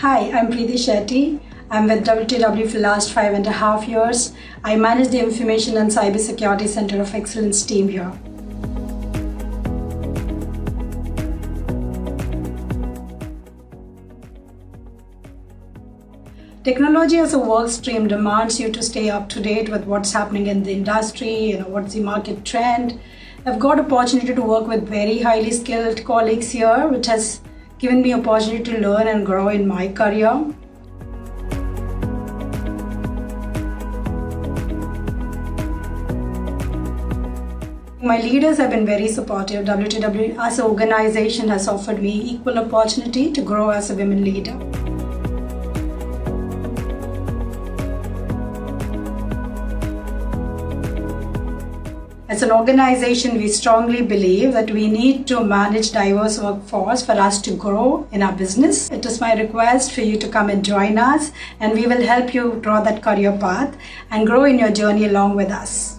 Hi, I'm Preeti Shetty. I'm with WTW for the last five and a half years. I manage the Information and Cybersecurity Center of Excellence team here. Technology as a work stream demands you to stay up to date with what's happening in the industry, you know, what's the market trend. I've got opportunity to work with very highly skilled colleagues here, which has given me opportunity to learn and grow in my career. My leaders have been very supportive. WTW as an organization has offered me equal opportunity to grow as a women leader. As an organization, we strongly believe that we need to manage diverse workforce for us to grow in our business. It is my request for you to come and join us and we will help you draw that career path and grow in your journey along with us.